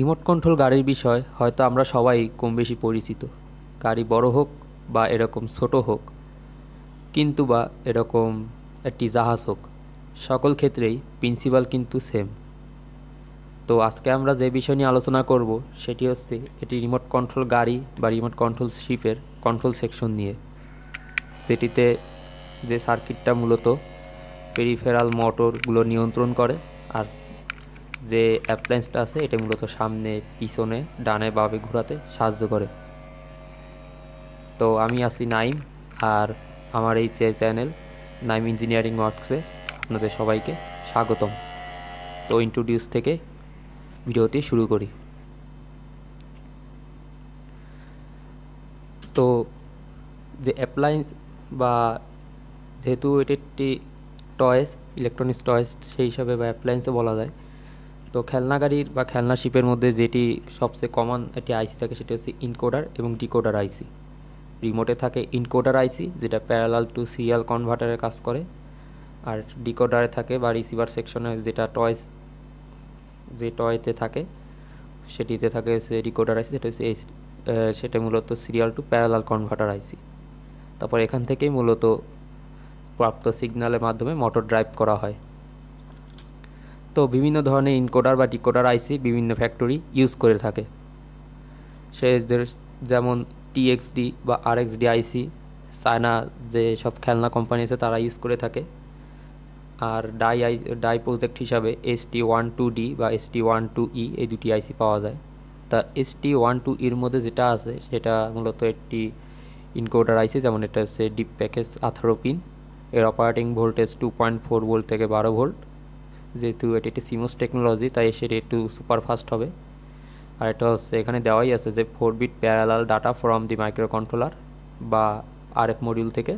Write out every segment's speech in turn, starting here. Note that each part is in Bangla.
রিমোট কন্ট্রোল গাড়ির বিষয়, হয়তো আমরা সবাই কম বেশি পরিচিত। গাড়ি বড় হোক বা এরকম ছোট হোক, কিন্তু বা এরকম একটি জাহাজ হোক, সকল ক্ষেত্রেই প্রিন্সিপাল কিন্তু সেম তো আজকে আমরা যে বিষয় নিয়ে আলোচনা করব, সেটি হচ্ছে এটি রিমোট কন্ট্রোল গাড়ি বা রিমোট কন্ট্রোল শিপের কন্ট্রোল সেকশন নিয়ে, যেটিতে যে সার্কিটটা মূলত পেরিফেরাল মোটরগুলো নিয়ন্ত্রণ করে আর যে অ্যাপ্লায়েন্সটা আছে, এটা মূলত সামনে, পিছনে, ডানে, বামে ঘোরাতে সাহায্য করে। তো আমি আছি নাইম, আর আমার এই যে চ্যানেল নাইম ইঞ্জিনিয়ারিং ওয়ার্কসে আপনাদের সবাইকে স্বাগতম। তো ইন্ট্রোডিউস থেকে ভিডিওটি শুরু করি। তো যে অ্যাপ্লায়েন্স বা যেহেতু এটি একটি টয়েস ইলেকট্রনিক্স টয়েস সেই হিসাবে বা অ্যাপ্লায়েন্সও বলা যায় তো খেলনা গাড়ির বা খেলনা শিপের মধ্যে যেটি সবচেয়ে কমন একটি আইসি থাকে, সেটি হচ্ছে ইনকোডার এবং ডিকোডার আইসি রিমোটে থাকে ইনকোডার আইসি যেটা প্যারালাল টু সিরিয়াল কনভার্টারের কাজ করে। আর ডিকোডারে থাকে বা রিসিভার সেকশনে যেটা টয়েস যে টয়তে থাকে, সেটিতে থাকে হচ্ছে ডিকোডার আইসি সেটা হচ্ছে সেটা মূলত serial to parallel converter IC তারপর এখান থেকেই মূলত প্রাপ্ত সিগন্যালের মাধ্যমে মোটর ড্রাইভ করা হয়। তো বিভিন্ন ধরনের ইনকোডার বা ডিকোডার আইসি বিভিন্ন ফ্যাক্টরি ইউজ করে থাকে। সে যেমন টিএক্সডি বা আরএক্সডি আইসি চায়না যে সব খেলনা কোম্পানি আছে তারা ইউজ করে থাকে। আর ডাই আই ডাই প্রজেক্ট হিসাবে S T one two D বা S T one two E এই দুটি আইসি পাওয়া যায়। তা এস টি ওয়ান টু ইর মধ্যে যেটা আছে, সেটা মূলত একটি ইনকোডার আইসি যেমন এটা হচ্ছে ডিপ প্যাকেজ আঠারো পিন এর operating voltage two point four volt থেকে বারো ভোল্ট যেহেতু এটি একটি সিমোস টেকনোলজি, তাই সেটি একটু সুপার ফাস্ট হবে। আর এটা হচ্ছে, এখানে দেওয়াই আছে যে four bit parallel data from the micro controller বা আরএফ মডিউল থেকে।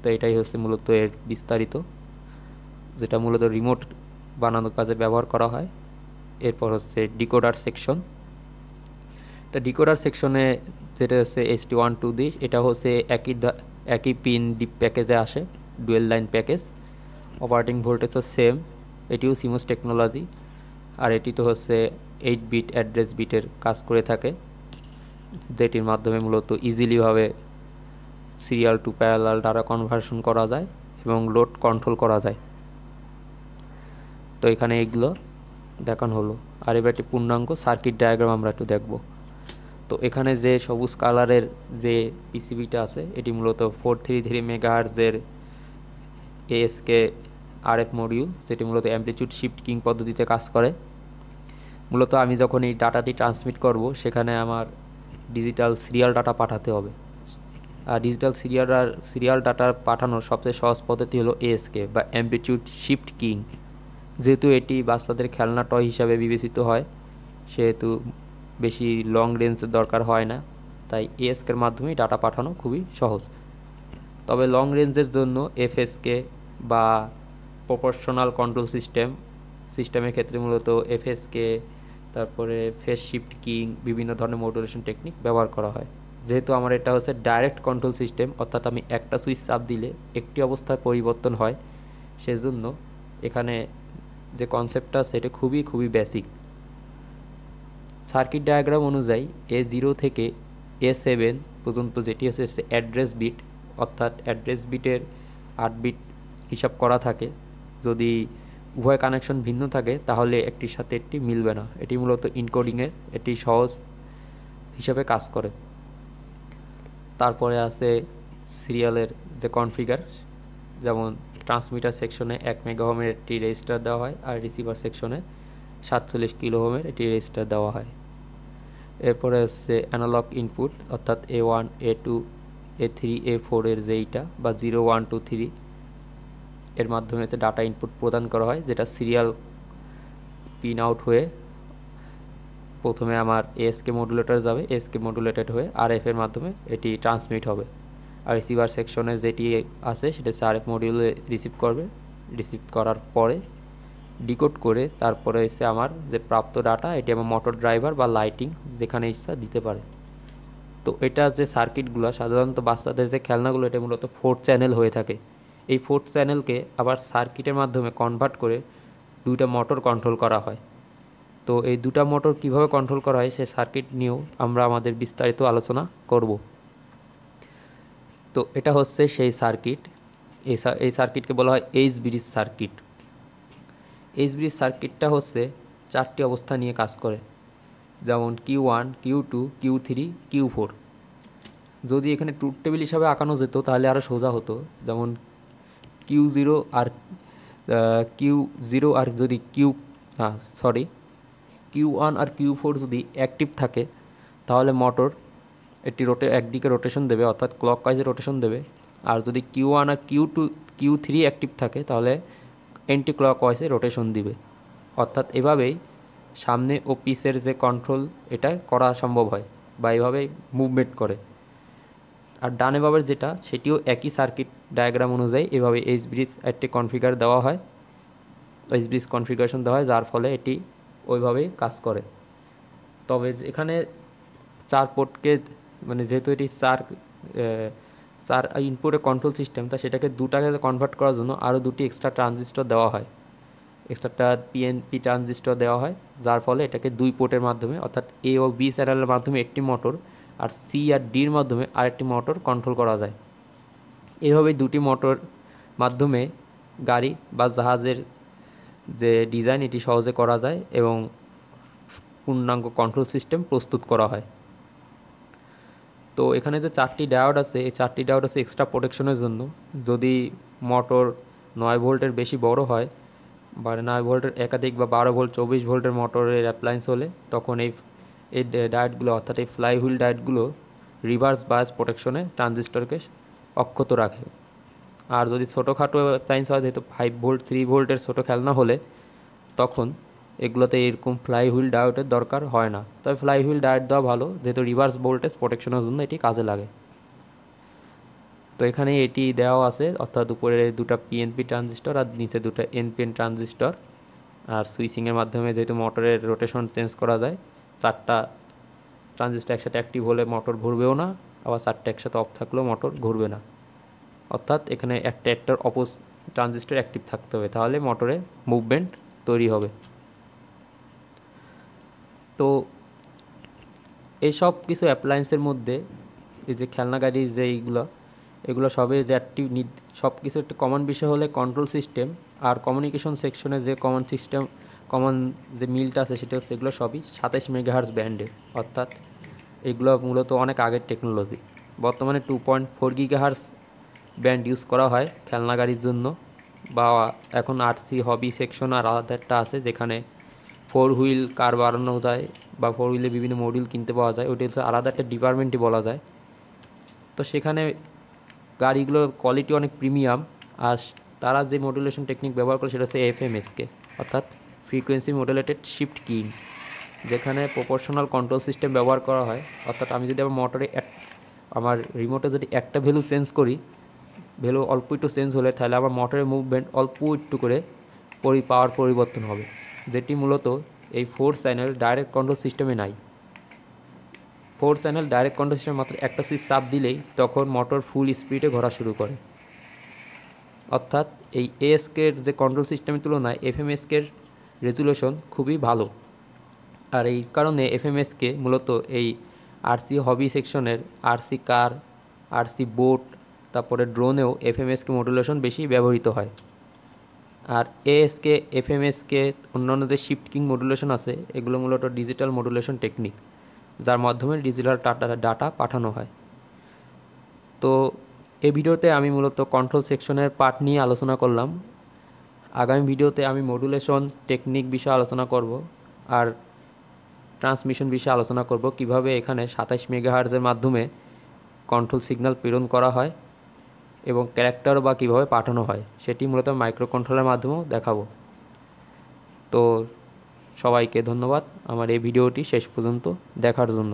তো এটাই হচ্ছে মূলত এর বিস্তারিত, যেটা মূলত রিমোট বানানোর কাজে ব্যবহার করা হয়। এরপর হচ্ছে ডিকোডার সেকশন এটা ডিকোডার সেকশনে যেটা হচ্ছে S T one two D এটা হচ্ছে একই একই পিন ডিপ প্যাকেজে আসে ডুয়েল লাইন প্যাকেজ অপারেটিং ভোল্টেজও সেম এটিও সিমোস টেকনোলজি আর এটি তো হচ্ছে এইট বিট অ্যাড্রেস বিটের কাজ করে থাকে। যেটির মাধ্যমে মূলত ইজিলিভাবে serial to parallel data conversion করা যায় এবং লোড কন্ট্রোল করা যায়। তো এখানে এগুলো দেখানো হলো। আর এবার একটি পূর্ণাঙ্গ সার্কিট ডায়াগ্রাম আমরা একটু দেখব। তো এখানে যে সবুজ কালারের যে পিসিবিটা আছে, এটি মূলত ফোর থ্রি থ্রি মেগাহার্জের এএসকে আরএফ মডিউল যেটি মূলত অ্যাম্পলিটিউড শিফট কিং পদ্ধতিতে কাজ করে। মূলত আমি যখন এই ডাটাটি ট্রান্সমিট করব, সেখানে আমার ডিজিটাল সিরিয়াল ডাটা পাঠাতে হবে। আর ডিজিটাল সিরিয়াল সিরিয়াল ডাটা পাঠানোর সবচেয়ে সহজ পদ্ধতি হলো এএসকে বা অ্যাম্পলিটিউড শিফট কিং যেহেতু এটি বাচ্চাদের খেলনা টয় হিসাবে বিবেচিত হয়, সেহেতু বেশি লং রেঞ্জের দরকার হয় না, তাই এএসকের মাধ্যমেই ডাটা পাঠানো খুবই সহজ। তবে লং রেঞ্জের জন্য এফএসকে বা প্রপোর্শনাল কন্ট্রোল সিস্টেম সিস্টেমের ক্ষেত্রে মূলত এফএসকে তারপরে ফেস শিফট কিং বিভিন্ন ধরনের মডুলেশন টেকনিক ব্যবহার করা হয়। যেহেতু আমার এটা হচ্ছে ডাইরেক্ট কন্ট্রোল সিস্টেম অর্থাৎ আমি একটা সুইচ চাপ দিলে একটি অবস্থায় পরিবর্তন হয়, সেজন্য এখানে যে কনসেপ্টটা সেটা খুবই খুবই বেসিক সার্কিট ডায়াগ্রাম অনুযায়ী এ জিরো থেকে এ সেভেন পর্যন্ত যেটি হচ্ছে অ্যাড্রেস বিট অর্থাৎ অ্যাড্রেস বিটের আট বিট হিসাব করা থাকে। যদি উভয় কানেকশন ভিন্ন থাকে, তাহলে একটির সাথে একটি মিলবে না। এটি মূলত ইনকোডিংয়ের এটি সহজ হিসাবে কাজ করে। তারপরে আছে সিরিয়ালের যে কনফিগার যেমন ট্রান্সমিটার সেকশনে এক মেগাহোমের একটি রেজিস্টার দেওয়া হয় আর রিসিভার সেকশনে সাতচল্লিশ কিলোহোমের একটি রেজিস্টার দেওয়া হয়। এরপরে হচ্ছে অ্যানালগ ইনপুট অর্থাৎ A one A two A three A ফোরের যেইটা বা জিরো ওয়ান টু থ্রি এর মাধ্যমে হচ্ছে ডাটা ইনপুট প্রদান করা হয়, যেটা সিরিয়াল পিন আউট হয়ে প্রথমে আমার এসকে মডুলেটর যাবে এসকে মডুলেটেড হয়ে আর এর মাধ্যমে এটি ট্রান্সমিট হবে। আর রিসিভার সেকশনে যেটি আছে, সেটা হচ্ছে আর এফ মডিউলে রিসিভ করবে। রিসিভ করার পরে ডিকোড করে তারপরে এসে আমার যে প্রাপ্ত ডাটা এটি আমার মোটর ড্রাইভার বা লাইটিং যেখানে ইচ্ছা দিতে পারে। তো এটা যে সার্কিটগুলো সাধারণত বাচ্চাদের যে খেলনাগুলো, এটা মূলত ফোর্থ চ্যানেল হয়ে থাকে। এই ফোর্থ চ্যানেলকে আবার সার্কিটের মাধ্যমে কনভার্ট করে দুইটা মোটর কন্ট্রোল করা হয়। তো এই দুটা মোটর কীভাবে কন্ট্রোল করা হয়, সে সার্কিট নিয়েও আমরা আমাদের বিস্তারিত আলোচনা করব। তো এটা হচ্ছে সেই সার্কিট এই এই সার্কিটকে বলা হয় H bridge circuit H bridge সার্কিটটা হচ্ছে চারটি অবস্থা নিয়ে কাজ করে। যেমন Q one Q two Q three Q four যদি এখানে ট্রুথ টেবিল হিসাবে আঁকানো যেত, তাহলে আরও সোজা হতো। যেমন কিউ জিরো আর কিউ জিরো আর যদি কিউ হ্যাঁ সরি কিউ ওয়ান আর কিউ ফোর যদি অ্যাক্টিভ থাকে, তাহলে মোটর একটি রোটে একদিকে রোটেশন দেবে, অর্থাৎ ক্লক ওয়াইজে রোটেশন দেবে। আর যদি কিউ ওয়ান আর Q two Q three active থাকে, তাহলে এন্টি ক্লক ওয়াইজে রোটেশন দিবে। অর্থাৎ এভাবেই সামনে ও পিসের যে কন্ট্রোল এটা করা সম্ভব হয় বা এভাবেই মুভমেন্ট করে। আর ডানে বাবার যেটা, সেটিও একই সার্কিট ডায়াগ্রাম অনুযায়ী এভাবে এইচ ব্রিজ একটি কনফিগার দেওয়া হয় এইচ ব্রিজ কনফিগারেশন দেওয়া হয়, যার ফলে এটি ওইভাবেই কাজ করে। তবে এখানে চার পোর্টকে মানে যেহেতু এটি চার চার ইনপুটের কন্ট্রোল সিস্টেম তা সেটাকে দুটাকে কনভার্ট করার জন্য আরও দুটি এক্সট্রা ট্রানজিস্টর দেওয়া হয়। এক্সট্রাটা পিএনপি ট্রানজিস্টর দেওয়া হয়, যার ফলে এটাকে দুই পোর্টের মাধ্যমে, অর্থাৎ এ ও বি চ্যানেলের মাধ্যমে একটি মোটর আর সি আর ডির মাধ্যমে আরেকটি মোটর কন্ট্রোল করা যায়। এভাবে দুটি মোটর মাধ্যমে গাড়ি বা জাহাজের যে ডিজাইন এটি সহজে করা যায় এবং পূর্ণাঙ্গ কন্ট্রোল সিস্টেম প্রস্তুত করা হয়। তো এখানে যে চারটি ডায়োড আছে, এই চারটি ডায়োড আছে এক্সট্রা প্রোটেকশনের জন্য। যদি মোটর নয় ভোল্টের বেশি বড় হয় বা নয় ভোল্টের একাধিক বা বারো ভোল্ট চব্বিশ ভোল্টের মোটরের অ্যাপ্লায়েন্স হলে, তখন এই এই ডায়েটগুলো, অর্থাৎ এই ফ্লাই হুইল ডায়েটগুলো রিভার্স বায়াস প্রোটেকশনে ট্রানজিস্টরকে অক্ষত রাখে। আর যদি ছোটোখাটো অ্যাপ্লায়েন্স হয়, যেহেতু ফাইভ ভোল্ট থ্রি ভোল্টের ছোটো খেলনা হলে, তখন এগুলোতে এরকম ফ্লাই হুইল ডায়োটের দরকার হয় না। তবে ফ্লাই হুইল ডায়োট দেওয়া ভালো, যেহেতু রিভার্স ভোল্টেজ প্রোটেকশনের জন্য এটি কাজে লাগে। তো এখানে এটি দেওয়া আছে, অর্থাৎ উপরে দুটা পিএনপি ট্রানজিস্টর আর নিচে দুটো এনপিএন ট্রানজিস্টর। আর সুইচিংয়ের মাধ্যমে যেহেতু মোটরের রোটেশন চেঞ্জ করা যায় চারটা ট্রানজিস্টার একসাথে অ্যাক্টিভ হলে মোটর ঘুরবেও না, আবার চারটা একসাথে অফ থাকলেও মোটর ঘুরবে না। অর্থাৎ এখানে একটা একটার অপোজ ট্রানজিস্টার অ্যাক্টিভ থাকতে হবে, তাহলে মোটরে মুভমেন্ট তৈরি হবে। তো এইসব কিছু অ্যাপ্লায়েন্সের মধ্যে এই যে খেলনা গাড়ি যে এইগুলো, এগুলো সবের যে একটি সব কিছু একটা কমন বিষয় হলে কন্ট্রোল সিস্টেম আর কমিউনিকেশন সেকশনে যে কমন সিস্টেম কমন যে মিলটা আছে সেটা হচ্ছে এগুলো সবই সাতাইশ মেগাহার্স ব্যান্ডে অর্থাৎ এগুলো মূলত অনেক আগের টেকনোলজি বর্তমানে two point four gigahertz band use করা হয় খেলনা গাড়ির জন্য বা এখন আরসি হবি সেকশন আর আলাদা একটা আছে যেখানে ফোর হুইল কার বাড়ানো যায় বা ফোর হুইলে বিভিন্ন মডিউল কিনতে পাওয়া যায় ওটি হচ্ছে আলাদা একটা ডিপার্টমেন্টই বলা যায়। তো সেখানে গাড়িগুলোর কোয়ালিটি অনেক প্রিমিয়াম আর তারা যে মডুলেশন টেকনিক ব্যবহার করে সেটা হচ্ছে এফএমএসকে অর্থাৎ ফ্রিকোয়েন্সি মডুলেটেড শিফট কিং যেখানে প্রপোর্শনাল কন্ট্রোল সিস্টেম ব্যবহার করা হয়। অর্থাৎ আমি যদি আমার মোটরে এক আমার রিমোটে যদি একটা ভ্যালু চেঞ্জ করি ভ্যালু অল্প একটু চেঞ্জ হলে তাহলে আমার মোটরের মুভমেন্ট অল্প একটু করে পরি পাওয়ার পরিবর্তন হবে, যেটি মূলত এই ফোর চ্যানেল ডাইরেক্ট কন্ট্রোল সিস্টেমে নাই। Four channel direct control system মাত্র একটা সুইচ চাপ দিলেই তখন মোটর ফুল স্পিডে ঘোরা শুরু করে। অর্থাৎ এই এএসকের যে কন্ট্রোল সিস্টেমের তুলনায় এফএমএসকের রেজুলেশন খুবই ভালো। আর এই কারণে এফএমএসকে মূলত এই আরসি হবি সেকশনের আরসি কার, আরসি বোট, তারপরে ড্রোনেও এফএমএসকে মডুলেশন বেশি ব্যবহৃত হয়। আর এএসকে, এফএমএসকে, অন্যান্য যে শিফটিং মডুলেশন আছে, এগুলো মূলত ডিজিটাল মডুলেশন টেকনিক, যার মাধ্যমে ডিজিটাল ডাটা ডাটা পাঠানো হয়। তো এই ভিডিওতে আমি মূলত কন্ট্রোল সেকশনের পার্ট নিয়ে আলোচনা করলাম। আগামী ভিডিওতে আমি মডুলেশন টেকনিক বিষয়ে আলোচনা করব আর ট্রান্সমিশন বিষয়ে আলোচনা করব কীভাবে এখানে সাতাইশ মেগাহার্জের মাধ্যমে কন্ট্রোল সিগন্যাল প্রেরণ করা হয় এবং ক্যারেক্টার বা কীভাবে পাঠানো হয়, সেটি মূলত মাইক্রো কন্ট্রোলের মাধ্যমেও দেখাবো। তো সবাইকে ধন্যবাদ। আমার এই ভিডিওটি শেষ পর্যন্ত দেখার জন্য।